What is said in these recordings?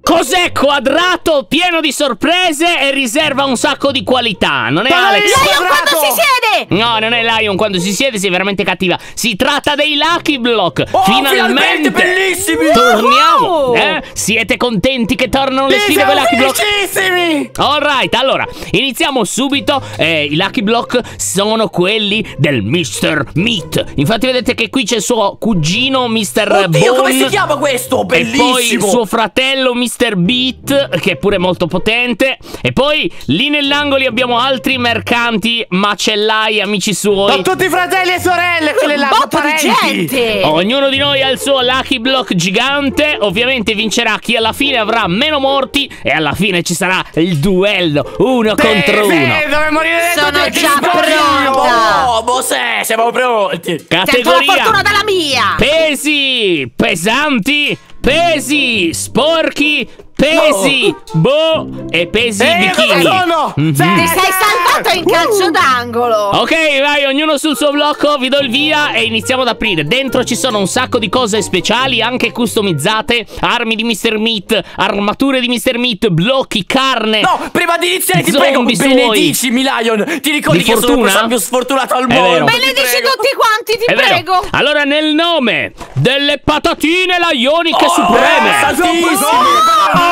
Cos'è quadrato, pieno di sorprese e riserva un sacco di qualità? Non è Ma Alex? io- Lion quando si siede! No, non è Lion, quando si siede sei veramente cattiva. Si tratta dei Lucky Block. Oh, finalmente! finalmente, bellissimi! Torniamo! Wow! Eh? Siete contenti che tornano le sfide con i Lucky Block? felicissimi! Alright, allora, iniziamo subito. Eh, I Lucky Block sono quelli del Mr. Meat. Infatti vedete che qui c'è il suo cugino Mr. Oddio, come Bone. si chiama questo? E poi il Bellissimo! suo fratello Mr. Beat, che è pure molto potente. E poi lì nell'angolo abbiamo altri mercanti, macellai, amici suoi. Sono tutti fratelli e sorelle, quelle là, Un botto di parenti! gente! Ognuno di noi ha il suo Lucky Block gigante. Ovviamente vincerà chi alla fine avrà meno morti. E alla fine ci sarà il duello uno contro Sì, uno. dove morire Sono già pronta. Oh, Bosè, siamo pronti! Sento la Categoria fortuna dalla mia! pesi pesanti, pesi sporchi, pesi boh e pesi E io cosa bikini. sono? Mhm. Sì. Ti sei salvato in calcio d'angolo! Ok, vai, ognuno sul suo blocco, vi do il via e iniziamo ad aprire. Dentro ci sono un sacco di cose speciali, anche customizzate, armi di Mr. Meat, armature di Mr. Meat, blocchi, carne. No, prima di iniziare ti prego, benedicimi Lion! Ti ricordi Di che io sono il fortuna? più sfortunato al È mondo? vero. Benedici tutti quanti, ti È vero. prego! Allora, nel nome delle patatine laioniche Oh, supreme. saltissimi!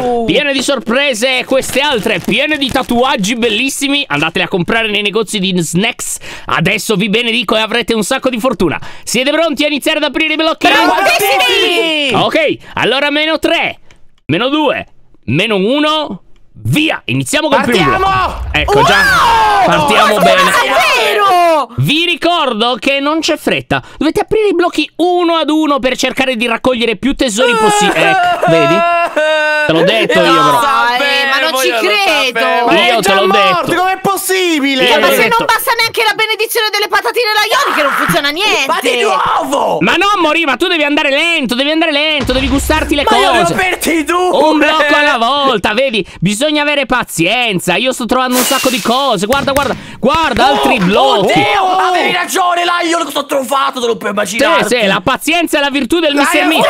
Oh! Piene di sorprese queste altre piene di tatuaggi bellissimi. Andatele a comprare nei negozi di snacks. Adesso vi benedico e avrete un sacco di fortuna. Siete pronti a iniziare ad aprire i blocchi? Prontissimi! Ok, allora meno 3, meno 2, meno 1. Via! Iniziamo col primo blocco. Partiamo! Ecco già. Partiamo Oh, bene. Vi ricordo che non c'è fretta. Dovete aprire i blocchi uno ad uno per cercare di raccogliere più tesori possibili. Ecco, vedi? Te l'ho detto io, però. Dai, ma non ci credo. io è te già l'ho morto, detto. com'è possibile? Io Ma l'ho se detto. non basta neanche la benedizione delle patatine raioli che non funziona Ma di niente! nuovo! Ma non morì, ma tu devi andare lento, devi andare lento, devi gustarti le Ma io ne ho cose. aperti due! Un blocco alla volta, vedi? Bisogna avere pazienza. Io sto trovando un sacco di cose. Guarda, guarda, guarda, altri blocchi. Oddio! Avevi ragione, Lion! Sto tromfato, te lo puoi immaginare! Sì, sì, la pazienza è la virtù del Mr. Meat.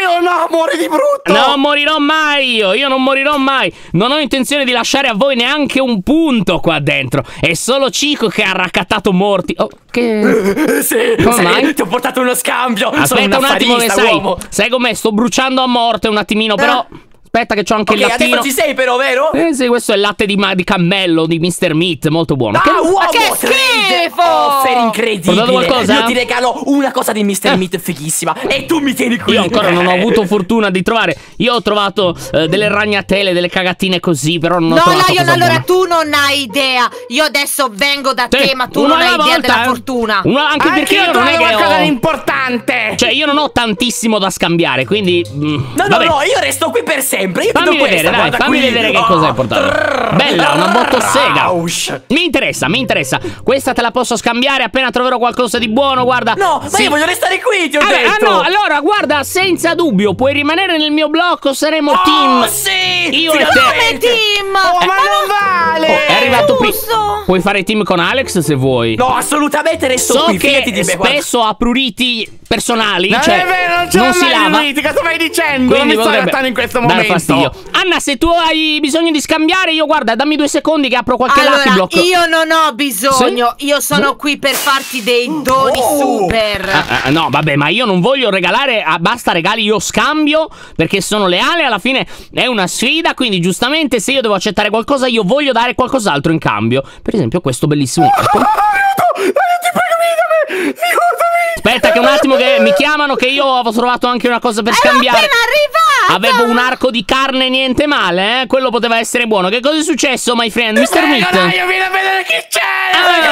Io no, muore di brutto! Non morirò mai io, io non morirò mai. Non ho intenzione di lasciare a voi neanche un punto qua dentro. È solo Cico che ha raccattato morti. Oh, che. Eh, Sì, Come sì, mai? ti ho portato uno scambio! Aspetta un attimo che sai. uomo! Sai com'è? Sto bruciando a morte un attimino, però. Aspetta che c'ho anche Ok, il lattino. adesso ci sei però, vero? Eh sì, questo è il latte di, ma- di cammello di Mr. Meat, molto buono. Ah, Che- uomo, Ma che schifo! Offer incredibile! Qualcosa? Io ti regalo una cosa di Mr. Eh. Meat fighissima E tu mi tieni qui Io ancora non ho avuto fortuna di trovare. Io ho trovato eh, delle ragnatele, delle cagatine così, però non ho No, trovato Lion, cosa allora buona. tu non hai idea. Io adesso vengo da te, Sì, ma tu non hai idea volta, della eh. fortuna. Uno- anche, perché io non è che qualcosa ho... di importante Cioè, io non ho tantissimo da scambiare, quindi. mm, No, no, vabbè. no, io resto qui per sempre Io ti Fammi vedere, questa, dai, fammi qui. vedere che Oh, cosa hai portato. trrr, Bella, una motosega. Rausch. Mi interessa, mi interessa. Questa te la posso scambiare appena troverò qualcosa di buono, guarda. No, ma Sì. io voglio restare qui, ti ho Vabbè, detto ah no, allora guarda, senza dubbio, puoi rimanere nel mio blocco, saremo Oh, team. sì Io e te. Come team? Oh, Eh, ma non vale Oh, è arrivato prima. giusto. Puoi fare team con Alex se vuoi. No, assolutamente resto So qui che di me, guarda. spesso ha pruriti personali, Non cioè è vero, non c'è non si lava. cosa stai dicendo? Quindi non mi sto adattando in questo momento fastidio. Anna, se tu hai bisogno di scambiare, io guarda, dammi due secondi che apro qualche Allora, lucky block. io non ho bisogno, io sono qui per farti dei doni Oh. super. Ah, ah, no, vabbè, ma io non voglio regalare, ah, basta regali, io scambio perché sono leale, alla fine è una sfida, quindi giustamente se io devo accettare qualcosa, io voglio dare qualcos'altro in cambio. Per esempio questo bellissimo arco. Aiuto! Aiuto, ti prego, aiutami! Aiutami! Aspetta che un attimo che mi chiamano che io ho trovato anche una cosa per Ero scambiare. appena arrivata. Avevo un arco di carne niente male, eh? Quello poteva essere buono. Che cosa è successo, my friend? Mr. Meat? dai, io vieni a vedere chi c'è!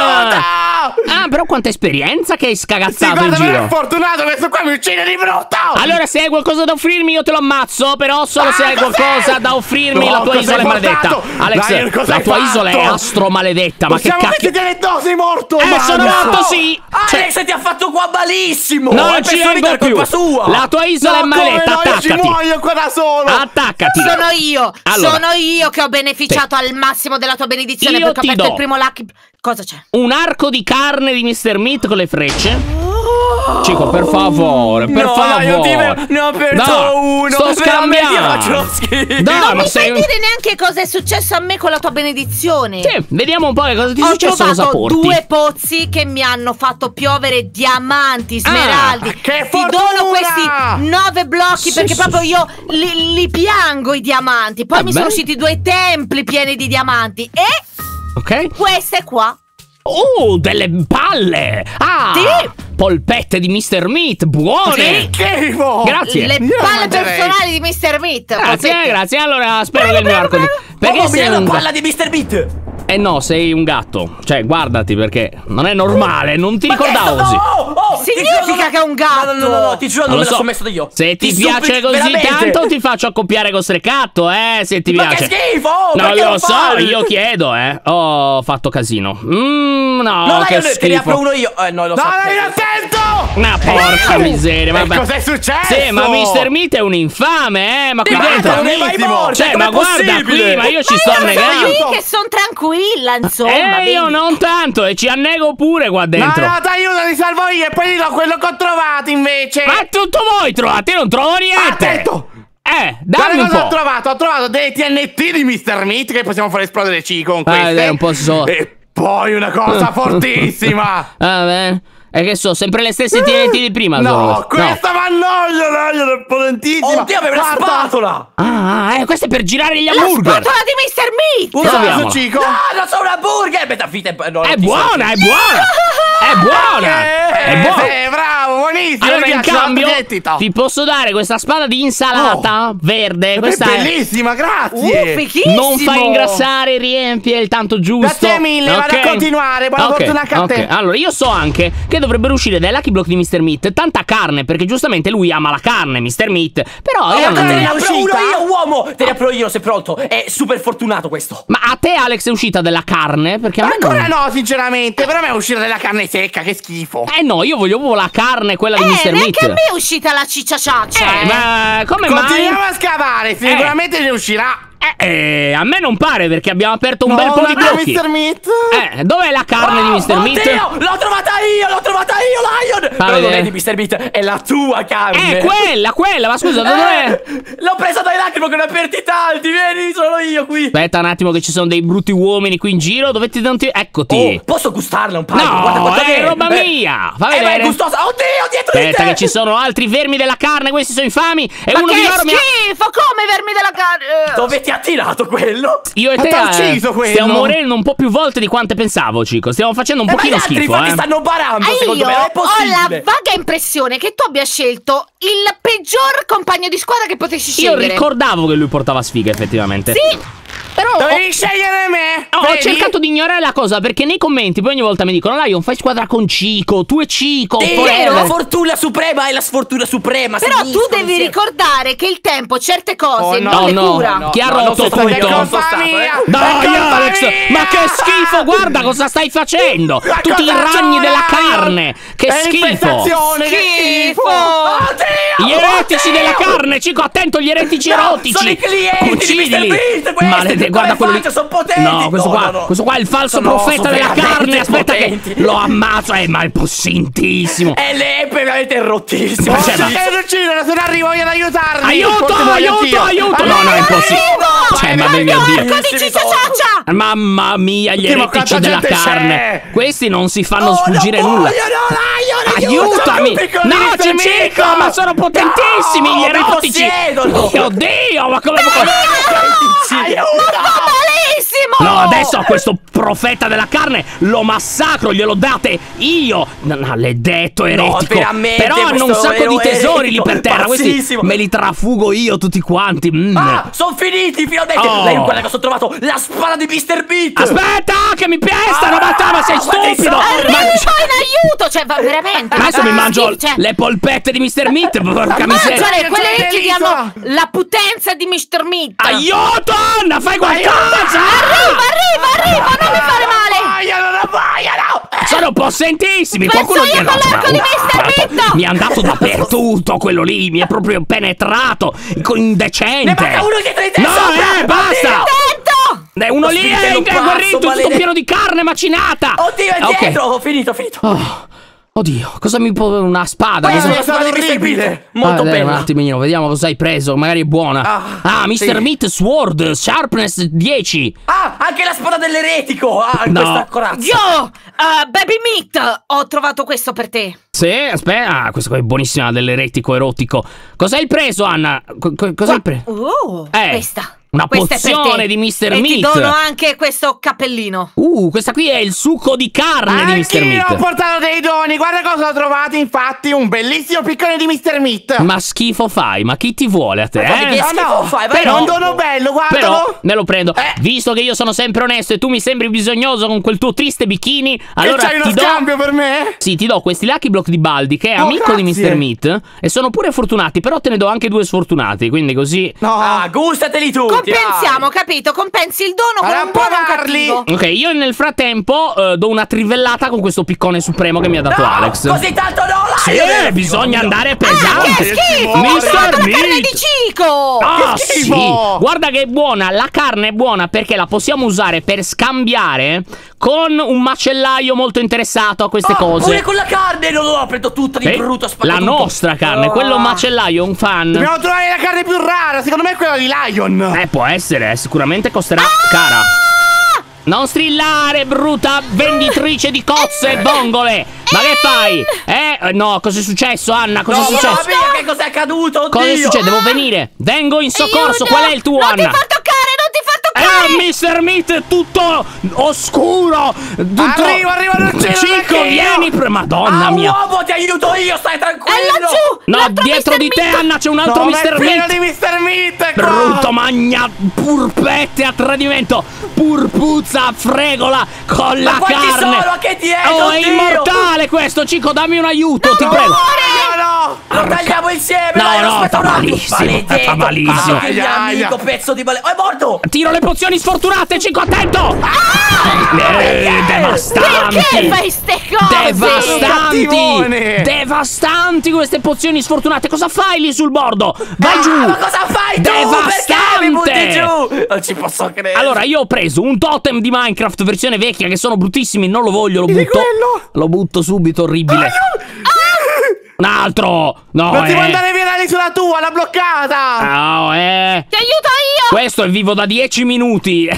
Ah. Ah, però quanta esperienza che hai Sì, scagazzato in guarda, però giro. è fortunato, questo qua mi uccide di brutto! Allora, se hai qualcosa da offrirmi, io te lo ammazzo. Però solo se Ah, hai cos'è? qualcosa da offrirmi, No, la tua isola è maledetta. Alex, Dai, la tua fatto? isola è astro maledetta. Ma che Possiamo cacchio. mettere no, sei morto! Eh, sono morto, sì. Cioè- Alex ti ha fatto qua malissimo! No, non ci vengo più. La tua isola no, è maledetta, attaccati. Qua da solo! Attaccati. Sono io, Allora. sono io che ho beneficiato al massimo della tua benedizione Io perché ho ti aperto do. il primo lucky. Cosa c'è? Un arco di carne di Mr. Meat con le frecce. Cico, per favore, per no, favore. Dai, io ti ve- ne ho aperto Dai, uno. Sto scambiando. Dai, Non ma mi sei fai un... dire neanche cosa è successo a me con la tua benedizione. Sì, vediamo un po' che cosa ti è Ho successo, cosa trovato due pozzi che mi hanno fatto piovere diamanti, smeraldi. Ah, che Ti dono fortuna! questi nove blocchi Sì, perché sì, proprio sì. io li, li piango i diamanti. Poi Va mi bene. sono usciti due templi pieni di diamanti. E Ok? queste qua. Oh, delle palle! Ah! Sì. Polpette di Mr. Meat, buone! Schifo! Grazie. Le palle personali di Mr. Meat. Grazie, Potete- grazie. Allora, spero che il mio arco. Perché oh, mi sei una un... palla di Mr. Beat. Eh no, sei un gatto. Cioè, guardati perché non è normale, non ti Ma ricordavo così. Oh, oh, Significa che è un gatto. No, no, no, no, ti giuro, non, Non me lo l'ho so. scommesso io. Se ti, piace così tanto, ti faccio accoppiare con Strecatto, eh, se ti Ma piace. che schifo! oh, Non lo so, io chiedo, eh. Ho fatto casino. Mmm, no, No, che dai, io te ne apro uno io. Eh, no, lo No, so. dai, attento! Ma porca Eh, miseria, vabbè. cos'è successo? Sì, ma Mr. Meat è un infame, eh. Ma qui Ma dentro. Cioè, ma guarda qui, ma io ci Ma sto io sono annegando. qui che sono tranquilla, insomma. Eh, io non tanto, e ci annego pure qua No, dentro. no, ti aiuto, ti salvo io e poi dirò quello che ho trovato invece. Ma tutto voi trovate, io non trovo niente. Attento! Eh, Guarda dammi un cosa ho trovato? Ho trovato dei TNT di Mr. Meat che possiamo fare esplodere Cico con Ah, queste. è un po' so- E poi una cosa fortissima. Ah, È che so, sempre le stesse TNT di prima. No, sono questa mi annoia, dai, è potentissima. Oddio, aveva una Guarda. spatola! Ah, eh, questo è per girare gli La hamburger. spatola di Mr. Meat! Usa questo Cico. No, non sono una burger! Metafite. No, È buona, è buona. È buona. Eh, È buona. Sì, bravo, buonissimo. Allora, in cambio, ti posso dare questa spada di insalata verde. È Questa è. bellissima, Uh, grazie. fichissimo! Non fa ingrassare, riempie il tanto giusto. Grazie mille, vado a continuare, buona Ok, fortuna anche a te. Allora, io so anche che dovrebbero uscire dai Lucky Block di Mr. Meat tanta carne, perché giustamente lui ama la carne, Mr. Meat. Però io Oh, te ne apro uno io, uomo! Te ne apro io, sei pronto? È super fortunato questo. Ma a te, Alex, è uscita della carne? Perché a me Ancora non... no, sinceramente, però a me è uscita della carne secca, che schifo. Eh no, io voglio proprio la carne, quella di Eh, Mr. neanche a Meat. me è uscita la ciccia ciaccia, Eh, eh. ma come Continuiamo mai? a scavare, sicuramente ne uscirà. Eh, eh, a me non pare perché abbiamo aperto un No, bel po' di blocchi. Mr. Meat. Eh, dov'è la carne di Oh, Mr. Meat? Oddio, l'ho trovata io, l'ho trovata io, Lion! Però non è di Mr. Meat, è la tua carne. Eh, quella, quella, ma scusa, dov'è? Eh, L'ho presa dai ne ho aperti tanti, vieni, sono io qui. Aspetta un attimo che ci sono dei brutti uomini qui in giro, dove ti non ti... Eccoti. Oh, posso gustarla un paio? No, Guarda quanta è roba mia. Fa Eh, ma è gustosa. Oddio, dietro di Aspetta te. che ci sono altri vermi della carne, questi sono infami e Ma uno che di loro mi ha... schifo, come vermi della carne? Dove ti ha tirato quello? Io e Ma te t'ha eh, ucciso quello? stiamo morendo un po' più volte di quante pensavo, Cico. Stiamo facendo un Eh, ma gli pochino altri schifo, eh. stanno barando, E secondo io me. Non è ho la possibile. vaga impressione che tu abbia scelto il peggior compagno di squadra che potessi Io scegliere. ricordavo che lui portava sfiga, effettivamente. Sì, Però ho, Dovevi scegliere me. ho vedi? cercato di ignorare la cosa perché nei commenti poi ogni volta mi dicono Lion fai squadra con Cico, tu e Cico, Sì, forever." la fortuna suprema è la sfortuna suprema. però tu devi insieme. ricordare che il tempo certe cose Oh, no. non le Oh, no, cura. no. Chi ha non rotto tutto? Colpa mia. Dai È Alex, ma che schifo, guarda cosa stai facendo Tutti i ragni della carne Che È schifo Schifo. Oddio! Gli eretici oddio! della carne, Cico, attento, gli eretici No, erotici sono i clienti di Uccidili Mr. Beast, guarda quello lì faccio? Sono potenti. No, questo No, qua, no, no. questo qua è il falso No, profeta sono della carne Aspetta potenti. che lo ammazzo Eh, ma è possentissimo E lei è veramente rottissima. Ma c'è- che uccidere, se non arrivo voglio ad aiutarmi. Aiuto, aiuto, aiuto No, no, è impossibile Cioè, ma devi Arco dire di ciccia ciaccia! Mamma mia, gli eretici della carne? Questi non si fanno Oh, sfuggire nulla no, Lion, Aiutami! piccoli No! Cico, ma sono potentissimi gli mi erotici! Mio Dio, ma come... Malissimo! No, adesso a questo profeta della carne lo massacro, glielo date io! No, maledetto eretico! veramente, Però hanno un sacco di tesori lì per terra, questi me li trafugo io tutti quanti! mm. Ah, sono finiti finalmente! Oh. Lei quella che ho trovato! La spada di Mr. Beat! Aspetta, che mi pestano, Ah, ma, ma sei guarda stupido! soldi! Ma- Cioè, va veramente. Adesso mi mangio sì, cioè, le polpette di Mr. Meat, porca miseria! Mangiare quelle ti l'isola. danno la potenza di Mr. Meat! Aiuto, Anna, fai qualcosa! Arriva, arriva, arriva! Non mi fare male! Vogliono, non vogliono. Sono possentissimi! Penso Qualcuno io con l'arco di Mr. Meat! Mi è andato dappertutto quello lì, mi è proprio penetrato! Indecente! Ne manca uno dietro di te No, sopra! eh, basta! Eh, uno Lo lì è è è guarito, tutto pieno di carne macinata! Oddio, è Ok. dietro! Ho finito, ho finito! Oh, Oddio, cosa mi può. Una spada? Cosa... è stato orribile. Molto Ah, bella. Un attimino, vediamo cosa hai preso. Magari è buona. Ah, Ah, Mr. sì. Meat Sword, Sharpness 10. Ah, anche la spada dell'eretico. Ah, No. questa corazza. Io, eh, Baby Meat, ho trovato questo per te. Sì, aspetta. Ah, questa qua è buonissima, dell'eretico erotico. Cosa hai preso, Anna? Co- cosa hai preso? Oh, Eh, questa. Una Questa pozione di Mr. E ti Meat. dono anche questo cappellino. Uh, questa qui è il succo di carne di Mr. Anch'io ho Meat. portato dei doni. Guarda cosa ho trovato, infatti, un bellissimo piccone di Mr. Meat. Ma schifo fai, ma chi ti vuole a te? Ma che Eh? schifo fai? Vai, Però no. un dono bello, guardalo. Però me lo prendo. Eh. Visto che io sono sempre onesto e tu mi sembri bisognoso con quel tuo triste bikini, allora e c'hai ti uno do. scambio per me? Sì, ti do questi Lucky Block di Baldi, che è Oh, amico di grazie. Mr. Meat. E sono pure fortunati, però te ne do anche due sfortunati. Quindi così. No. Ah, gustateli tutti. Compensiamo, capito? Compensi il dono con un buono un provarli. cattivo. Ok, io nel frattempo eh, do una trivellata con questo piccone supremo che mi ha dato No, Alex. Così tanto no, Sì, Lion. bisogna andare Ah, pesante. che schifo! Trovato la carne Meat. di cico! Ah, Che sì. schifo! Guarda che è buona. La carne è buona perché la possiamo usare per scambiare con un macellaio molto interessato a queste Ah, cose. Pure con la carne, non l'ho preso tutta di Eh, brutto spaccato la nostra carne, Ah. quello macellaio, un fan. Dobbiamo trovare la carne più rara. Secondo me è quella di Lion. Eh, può essere, eh, sicuramente costerà cara. Non strillare, brutta venditrice di cozze e vongole! Ma che fai? Eh, no, cosa è successo, Anna? Cosa No, successo? mia, che cos'è accaduto? Oddio. Cosa succede? Devo venire. Vengo in soccorso. Aiuto! Qual è il tuo, Non Anna? ti fa toccare, non ti fa toccare! Eh, Mr. Meat, tutto oscuro. Tutto... Arrivo, arrivo, non neanche io. vieni. pre- Madonna Ah, mia. uomo, ti aiuto io, stai tranquillo. È laggiù! No, dietro Mr. di te, Meat. Anna, c'è un altro No, ma è Mr. Meat. di Mr. Meat qua. Brutto magna purpette a tradimento Purpuzza a fregola Con la quanti carne sono? A che ti è? Oh è immortale questo Cico dammi un aiuto ti prego No, no. Lo tagliamo insieme, No, dai, no, aspetta fa malissimo, fa malissimo. Mio Aia, amico, pezzo di male... Oh, è morto! Tiro le pozioni sfortunate Cico attento eh, Devastanti Perché fai ste cose? Devastanti Cattivone. Devastanti queste pozioni sfortunate Cosa fai lì sul bordo? Vai Ah, giù Ma cosa fai tu? Devastante giù? Non ci posso credere. Allora, io ho preso un totem di Minecraft versione vecchia che sono bruttissimi, non lo voglio, lo butto. Lo butto subito, orribile. Un altro! No, Non ti eh. può andare via lì sulla tua, l'ha bloccata. No, eh. Ti aiuto io! Questo è vivo da 10 minuti. Eh.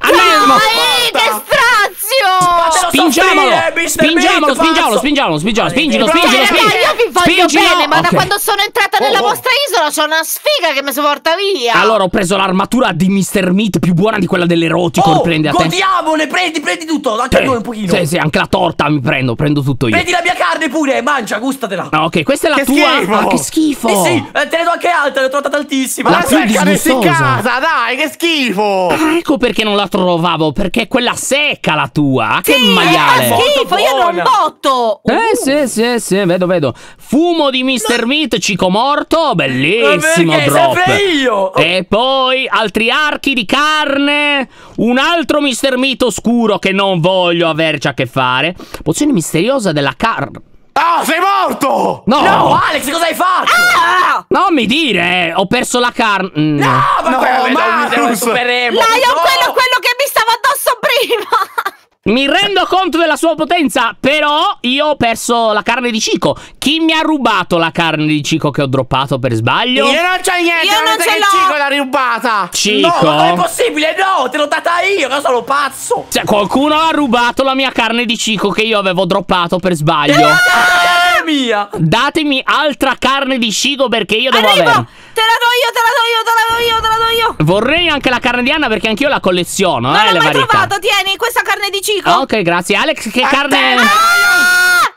Andiamo! Dai, che strazio! Fatelo Spingiamolo! soffrire. Spingiamolo, Meat, spingiamolo, spingiamolo, spingiamolo, spingilo, spingilo, spingilo. raga, io vi voglio Spingilo. bene, ma da Ok. quando sono entrata nella Oh, oh. vostra isola c'è una sfiga che mi si porta via! Allora, ho preso l'armatura di Mr. Meat più buona di quella dell'erotico. Oh, prendi a te. godiamole, prendi, prendi tutto, anche noi un pochino. Sì, sì, anche la torta mi prendo, prendo tutto io. Prendi la mia carne pure, mangia, gustatela. Ah, ok, questa è la Che tua. schifo. Ah, che schifo. Eh sì, eh, te ne do anche altre, ne ho trovate tantissime. La Ma più in casa, dai, che schifo. Ah, ecco perché non la trovavo, perché è quella secca la tua. Ah, Che Sì, maiale. fa schifo, io non botto! Eh sì, sì, sì, vedo, vedo. Fumo di Mr. Meat, cico morto, bellissimo Ma drop. Io. E poi altri archi di carne, un altro Mr. Meat oscuro che non voglio averci a che fare. Pozione misteriosa della carne. Oh, sei morto. No, No, Alex, cosa hai fatto? Ah! non mi dire, ho perso la carne. Mm. No, ma No, quello Marcus. lo supereremo. Lion, No. quello, quello che mi stava addosso prima! Mi rendo conto della sua potenza, però io ho perso la carne di Cico. Chi mi ha rubato la carne di Cico che ho droppato per sbaglio? Io non c'ho niente, Io non ce che cico l'ha rubata. Cico? No, ma non è possibile, no, te l'ho data io, che sono pazzo. Cioè, qualcuno ha rubato la mia carne di Cico che io avevo droppato per sbaglio. Ah, è mia. Datemi altra carne di Cico perché io devo Arrivo! avere. Te la do io, te la do io, te la do io, te la do io! Vorrei anche la carne di Anna perché anch'io la colleziono, Non eh, l'ho le mai varie trovato, tieni, questa carne di cico! Ok, grazie. Alex, che carne. Ah!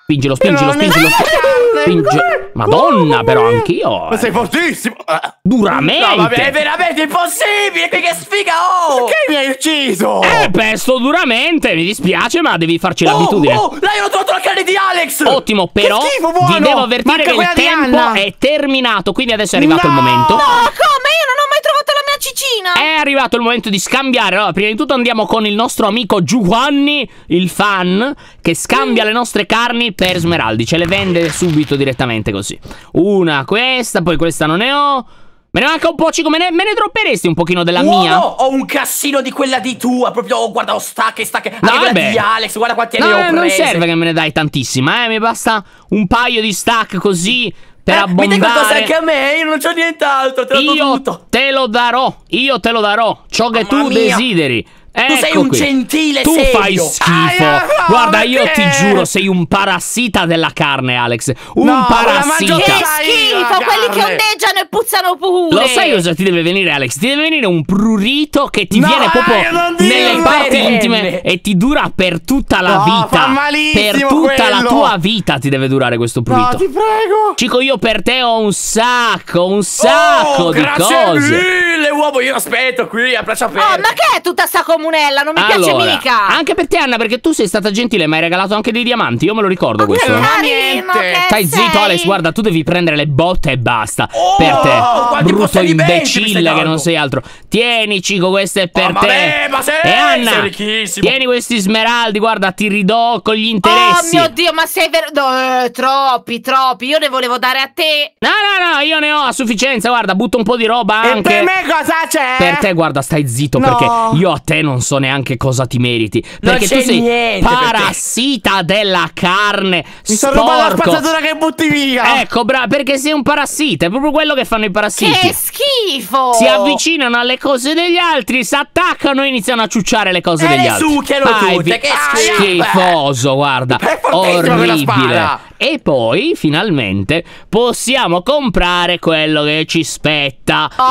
Spingilo, spingilo, spingilo. so carne. Spingi- Madonna, però anch'io. Ma sei fortissimo. Eh, Duramente. No, vabbè, è veramente impossibile, che sfiga, oh. Perché mi hai ucciso? Eh, pesto duramente, mi dispiace, ma devi farci Oh, l'abitudine. oh, ho trovato la carne di Alex. Ottimo, però schifo, buono! vi devo avvertire Manca che il tempo Anna. è terminato, quindi adesso è arrivato il momento. No, come? Io non ho mai trovato la mia cicina! È arrivato il momento di scambiare. Allora, prima di tutto andiamo con il nostro amico Giovanni, il fan, che scambia le nostre carni per smeraldi. Ce le vende subito direttamente così. Una questa, poi questa non ne ho. Me ne manca un po', Cico, me ne, me ne dropperesti un pochino della Uomo, mia? ho un cassino di quella di tua, proprio, oh, guarda, ho stacche, stacche, anche quella vabbè. di Alex, guarda quanti No, ne ho eh, non prese. serve che me ne dai tantissima, eh. Mi basta un paio di stack così per Eh, mi dai qualcosa anche a me, io non c'ho nient'altro, te l'ho Io tutto. te lo darò, io te lo darò, ciò che Mamma tu mia. desideri. Tu sei Ecco un qui. gentile Tu serio. fai schifo. No, Guarda, io ti giuro, sei un parassita della carne, Alex. Un No, la parassita. mangio Che schifo, la quelli che ondeggiano e puzzano pure. Lo sai cosa ti deve venire, Alex? Ti deve venire un prurito che ti No, viene proprio eh, non nelle parti intime e ti dura per tutta la No, vita. per tutta la quello. tua vita ti deve durare questo prurito. No, ti prego. Cico, io per te ho un sacco, un sacco oh, di grazie cose. mille, uomo, io aspetto qui a braccia aperte. Oh, ma che è tutta sta comunella? Non mi piace Allora, mica. Anche per te, Anna, perché tu sei stata gentile e mi hai regalato anche dei diamanti. Io me lo ricordo Ma questo. eh. carino Niente. Stai zitto, Alex. Guarda, tu devi prendere le botte e basta. Oh, per te, brutto imbecille che non sei altro. Tieni, Cico, questo è per ma te. beh, ma sei- e Anna, sei ricchissimo. tieni questi smeraldi. Guarda, ti ridò con gli Oh interessi. mio Dio, ma sei vero... No, eh, troppi, troppi. Io ne volevo dare a te. No, no, no, io ne ho a sufficienza. Guarda, butto un po' di roba E anche. per me cosa c'è? Per te, guarda, stai zitto No. perché io a te non so neanche cosa ti meriti. Non Perché tu sei parassita della carne. Mi sono rubato la spazzatura che butti via. Ecco, bra, perché sei un parassita, è proprio quello che fanno i parassiti. Che schifo. Si avvicinano alle cose degli altri, si attaccano e iniziano a ciucciare le cose E degli le altri. succhiano Vai, tutte, che schifo. schifoso, guarda. È Orribile. E poi, finalmente, possiamo comprare quello che ci spetta. Oh,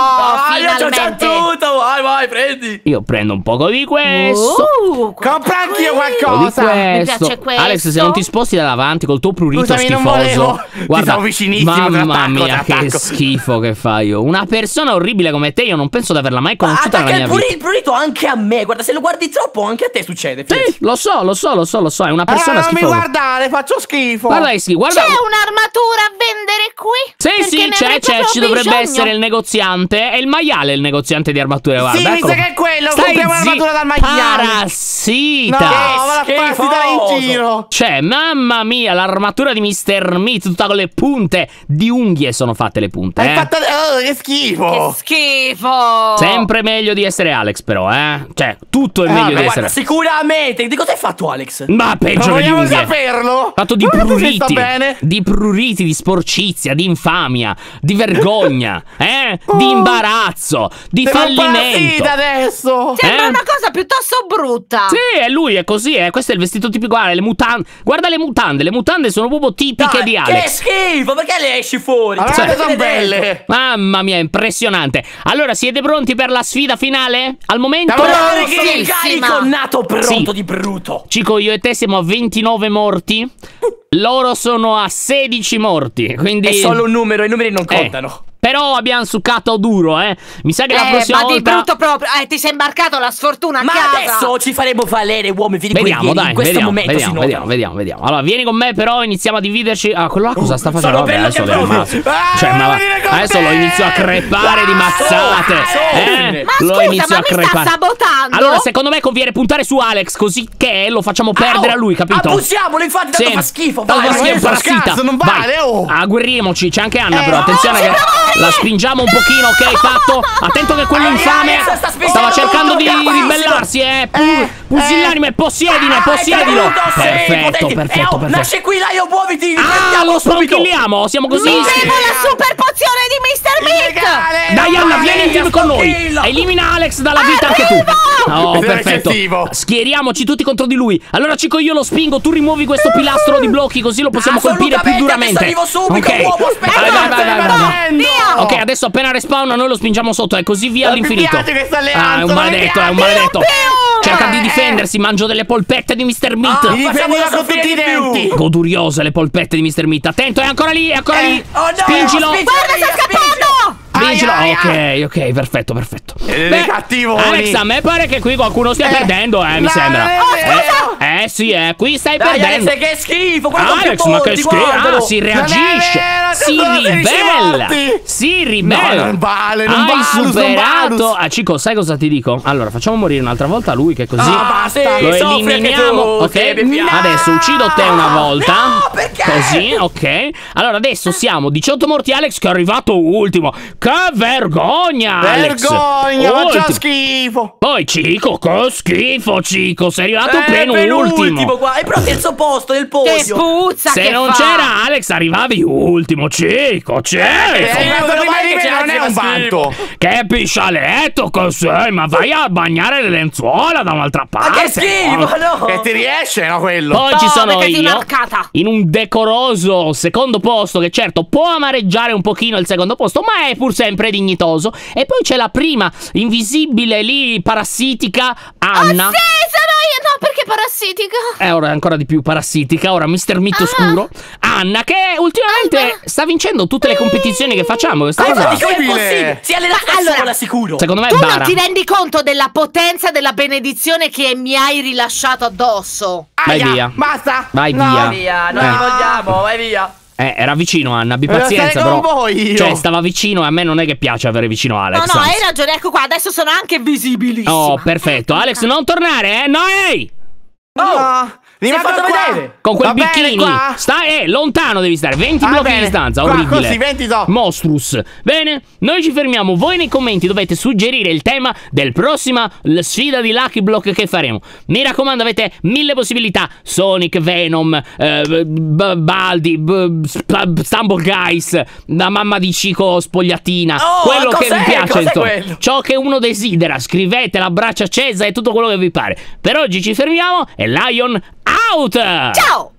Ah, io c'ho già tutto, vai, vai, prendi. Io prendo un poco di questo. Uh, Compra anch'io qualcosa. questo. piace questo. Alex, se non ti sposti da davanti col tuo prurito Scusami, schifoso. Ti Guarda, stavo vicinissimo, ti mamma mia, ti che schifo che fai io. Una persona orribile come te, io non penso di averla mai conosciuta nella il, mia vita. il prurito anche a me, guarda, se lo guardi troppo anche a te succede. Sì, lo so, lo so, lo so, lo so. È una persona Ah, non mi schifosa. guardare, faccio schifo. Guarda schifo, guarda. C'è un'armatura a vendere qui? Sì, Perché sì, c'è, c'è, ci dovrebbe bisogno. essere il negoziante. È il maiale il negoziante di armature, guarda. Sì, mi eccolo sa che è quello, Stai compriamo l'armatura dal maiale. Parassita. No, va a Che farsi dare in giro. Cioè, mamma mia, l'armatura di Mr. Meat, tutta con le punte. Di unghie sono fatte le punte, Hai eh. fatto... Oh, che Che schifo. schifo. Sempre meglio di essere Alex, però, eh. Cioè, tutto è Eh, meglio vabbè, di Guarda, essere. sicuramente. Di cosa hai fatto, Alex? Ma peggio Non che di vogliamo unghie. saperlo? Fatto di Ma tu sei pruriti, sta bene? di pruriti, di sporcizia, di infamia, di vergogna, eh? Di Oh. imbarazzo, di Sei un fallimento. adesso. Sembra Eh? una cosa piuttosto brutta. Sì, è lui, è così, eh. Questo è il vestito tipico. Guarda, le mutande. Guarda le mutande, le mutande sono proprio tipiche Dai, di Che Alex. schifo, perché le esci fuori? Allora, Cioè, sono belle. Mamma mia, impressionante. Allora, siete pronti per la sfida finale? Al momento. Che Prontissima. carico nato pronto Sì. di brutto. Cico, io e te siamo a 29 morti. Loro sono a 16 morti. Quindi. È solo un numero, i numeri non Eh, contano. Però abbiamo succato duro, eh. Mi sa che la Eh, prossima ma di volta. brutto proprio. Eh, ti sei imbarcato la sfortuna a Ma casa. adesso ci faremo valere, uomini. Vieni Vediamo, dai, in questo vediamo, momento vediamo, si vediamo, vediamo, vediamo. Allora, vieni con me, però iniziamo a dividerci. Ah, quello là cosa sta facendo? Vabbè, bello adesso che lo ammazzo. Ah, Cioè, ma adesso lo inizio a crepare di Ah, mazzate. sono, Eh, Ma lo scusa, inizio ma a crepare. sabotando? Allora, secondo me conviene puntare su Alex, così che lo facciamo perdere a lui, capito? Abusiamolo, infatti, tanto fa schifo. Tanto fa schifo, parassita. non Vai. vale, oh. Agguerriamoci, c'è anche Anna, Eh, però. Attenzione che! La spingiamo un pochino, ok? Fatto. Attento che quello infame stava cercando di ribellarsi, eh. Eh, pusillanime, possiedine, Ah, possiedilo. Perfetto, perfetto, Eh, oh, perfetto. Nasce qui, dai, oh, muoviti. Ah, lo subito. stroncchilliamo, siamo così. Mi bevo la super team con noi. Elimina Alex dalla vita anche tu. Oh, perfetto. Schieriamoci tutti contro di lui. Allora, Cico, io lo spingo. Tu rimuovi questo pilastro di blocchi, così lo possiamo colpire più duramente. arrivo subito, Ok. uomo, aspetta. Vai, vai, vai. Via. Ok, adesso appena respawna noi lo spingiamo sotto e così via all'infinito. Ah, è un maledetto, è un maledetto. Cerca di Eh, difendersi, mangio delle polpette di Mr. Meat. Ah, Facciamolo difenderà con tutti i denti. Goduriose le polpette di Mr. Meat. Attento, è ancora lì, è ancora Eh, lì. oh no, Spingilo. spingi- Guarda, sta Spingilo. scappando. Ai, Ok, ok, perfetto, perfetto. Eh, dei cattivoni. Alex, a me pare che qui qualcuno stia Eh, perdendo, eh, mi sembra. è vero. Eh, eh, sì, eh, qui stai Dai, perdendo. Alex, che schifo. Alex, ma che molti, schifo! Ah, si reagisce! si sono 16 ribella! Si ribella! No, non vale, non Hai valus, superato! Ah, Cico, sai cosa ti dico? Allora, facciamo morire un'altra volta lui, che così Ah, basta, lo eliminiamo. Ok? Adesso uccido te una volta. No, perché? Così, ok. Allora, adesso siamo 18 morti, Alex, che è arrivato ultimo. Che che vergogna, Alex. Vergogna, faccia Ultimo. schifo. Poi Cico, che schifo Cico, sei arrivato Eh, penultimo. penultimo qua. È proprio il suo posto nel Che podio. puzza Se che non fa. c'era Alex arrivavi ultimo, Cico, Cico. Di che me, c'è non è un vanto. Che piscialetto che sei, ma vai a bagnare le lenzuola da un'altra parte. che schifo, no. Che ti riesce, no, quello? Poi No, ci sono io in un decoroso secondo posto che certo può amareggiare un pochino il secondo posto, ma è pur sempre dignitoso. E poi c'è la prima invisibile lì parassitica Anna. Ah, Sì, sono io. No, perché parassitica? Eh, ora è ancora di più parassitica, ora Mr. Mito Ah. Scuro. Anna, che ultimamente sta vincendo tutte le competizioni che facciamo. Questa Ma cosa. come è Possibile. Si allena da allora, sola, sicuro. Secondo me è Tu non bara. ti rendi conto della potenza della benedizione che mi hai rilasciato addosso? Vai Aia, via. Basta. Vai No. via. Vai via, non Eh. li vogliamo, vai via. Eh, era vicino Anna, abbi pazienza però. con voi io. Cioè, stava vicino e a me non è che piace avere vicino Alex. no, no, anzi. hai ragione. Ecco qua, adesso sono anche visibilissima. Oh, perfetto. Alex, non tornare, eh? No, ehi! Oh, No. Rimango fatto qua. vedere. Con quel Va bicchini. qua. Stai, eh, lontano devi stare. 20 Va blocchi bene. di distanza. Qua, Orribile. così, 20 do. Mostrus. Bene, noi ci fermiamo. Voi nei commenti dovete suggerire il tema del prossima sfida di Lucky Block che faremo. Mi raccomando, avete mille possibilità. Sonic, Venom, eh, Baldi, Stumble Guys, la mamma di Cico spogliatina. Oh, quello che vi piace, insomma. Ciò che uno desidera. Scrivete la braccia accesa e tutto quello che vi pare. Per oggi ci fermiamo e Lion out! Ciao!